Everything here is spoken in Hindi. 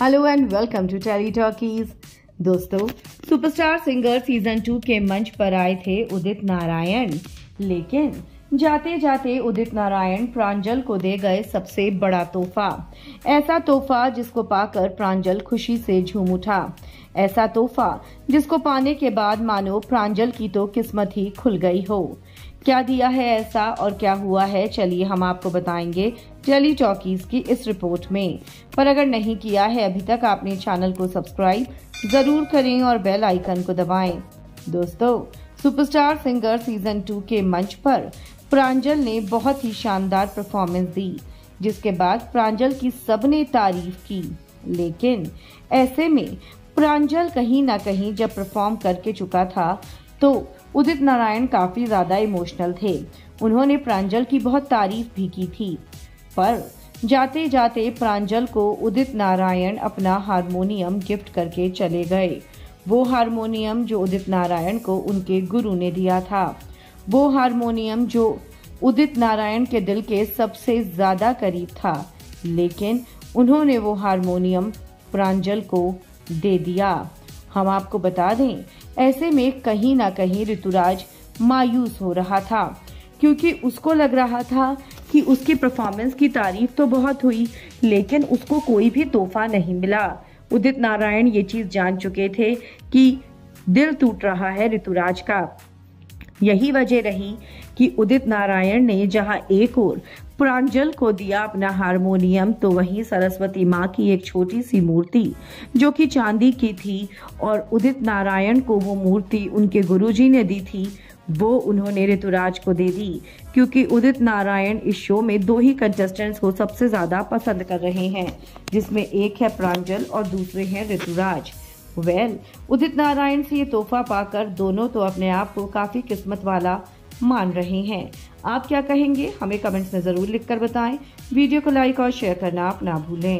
Hello and welcome to tele talkies दोस्तों सुपरस्टार सिंगर सीज़न टू के मंच पर आए थे उदित नारायण। लेकिन जाते जाते उदित नारायण प्रांजल को दे गए सबसे बड़ा तोहफा। ऐसा तोहफा जिसको पाकर प्रांजल खुशी से झूम उठा। ऐसा तोहफा जिसको पाने के बाद मानो प्रांजल की तो किस्मत ही खुल गई हो। क्या दिया है ऐसा और क्या हुआ है, चलिए हम आपको बताएँगे टेली टॉकीज की इस रिपोर्ट में। पर अगर नहीं किया है अभी तक आपने चैनल को सब्सक्राइब, ज़रूर करें और बेल आइकन को दबाएँ। दोस्तों, सुपरस्टार सिंगर सीज़न टू के मंच पर प्रांजल ने बहुत ही शानदार परफॉर्मेंस दी, जिसके बाद प्रांजल की सबने तारीफ़ की। लेकिन ऐसे में प्रांजल कहीं ना कहीं जब परफॉर्म करके चुका था तो उदित नारायण काफ़ी ज़्यादा इमोशनल थे। उन्होंने प्रांजल की बहुत तारीफ़ भी की थी। पर जाते जाते प्रांजल को उदित नारायण अपना हारमोनियम गिफ्ट करके चले गए। वो हारमोनियम जो उदित नारायण को उनके गुरु ने दिया था। वो हारमोनियम जो उदित नारायण के दिल के सबसे ज़्यादा करीब था, लेकिन उन्होंने वो हारमोनियम प्रांजल को दे दिया। हम आपको बता दें, ऐसे में कहीं ना कहीं ऋतुराज मायूस हो रहा था, क्योंकि उसको लग रहा था कि उसकी परफॉर्मेंस की तारीफ़ तो बहुत हुई, लेकिन उसको कोई भी तोहफा नहीं मिला। उदित नारायण ये चीज़ जान चुके थे कि दिल टूट रहा है ऋतुराज का। यही वजह रही कि उदित नारायण ने जहाँ एक और प्रांजल को दिया अपना हारमोनियम तो वहीं सरस्वती माँ की एक छोटी सी मूर्ति, जो कि चांदी की थी, और उदित नारायण को वो मूर्ति उनके गुरुजी ने दी थी, वो उन्होंने ऋतुराज को दे दी, क्योंकि उदित नारायण इस शो में दो ही कंटेस्टेंट्स को सबसे ज़्यादा पसंद कर रहे हैं, जिसमें एक है प्रांजल और दूसरे हैं ऋतुराज। वेल, उदित नारायण से ये तोहफा पाकर दोनों तो अपने आप को काफ़ी किस्मत वाला मान रहे हैं। आप क्या कहेंगे? हमें कमेंट्स में ज़रूर लिखकर बताएँ। वीडियो को लाइक और शेयर करना आप ना भूलें।